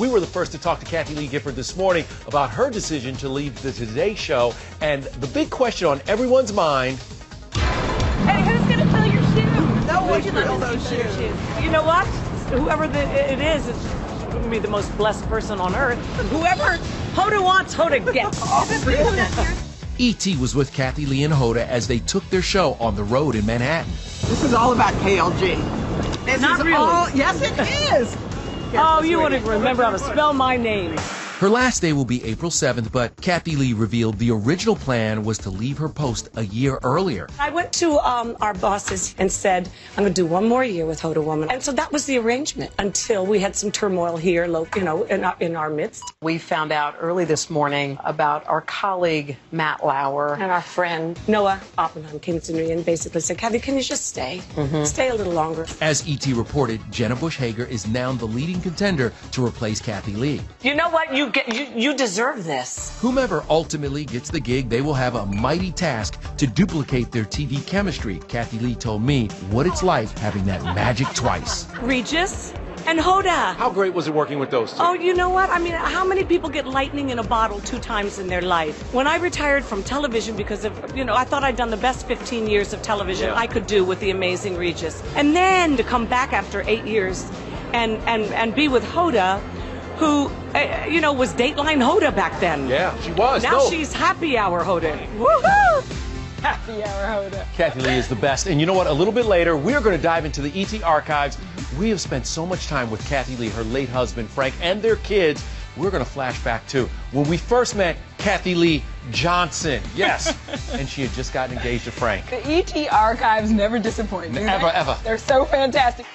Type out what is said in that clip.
We were the first to talk to Kathie Lee Gifford this morning about her decision to leave the Today Show. And the big question on everyone's mind Hey, who's gonna fill your shoes? No one can fill those shoes. You know what? Whoever the, it is, is going to be the most blessed person on earth. Whoever Hoda wants, Hoda gets. Oh, E.T. was with Kathie Lee and Hoda as they took their show on the road in Manhattan. This is all about KLG. This Not is really. all- yes, it is. Oh, you wouldn't remember how to spell my name. Her last day will be April 7th, but Kathie Lee revealed the original plan was to leave her post a year earlier. I went to um, our bosses and said, I'm going to do one more year with Hoda Woman. And so that was the arrangement until we had some turmoil here, you know, in our, in our midst. We found out early this morning about our colleague Matt Lauer. And our friend Noah Oppenheim came to me and basically said, Kathie, can you just stay? Stay a little longer. As ET reported, Jenna Bush Hager is now the leading contender to replace Kathie Lee. You know what? You, get, you, you deserve this. Whomever ultimately gets the gig, they will have a mighty task to duplicate their TV chemistry. Kathie Lee told me what it's like having that magic twice. Regis and Hoda. How great was it working with those two? Oh, you know what? I mean, how many people get lightning in a bottle two times in their life? When I retired from television because of, you know, I thought I'd done the best 15 years of television Yeah. I could do with the amazing Regis. And then to come back after eight years and, and, and be with Hoda, who, uh, you know, was Dateline Hoda back then. Yeah, she was. Now no. she's Happy Hour Hoda. Woohoo! Happy hour, Hoda. Kathie Lee is the best. And you know what? A little bit later, we're going to dive into the ET archives. We have spent so much time with Kathie Lee, her late husband, Frank, and their kids. We're going to flash back to when we first met Kathie Lee Johnson. Yes. and she had just gotten engaged to Frank. The ET archives never disappoint. do they? Ever, ever. They're so fantastic.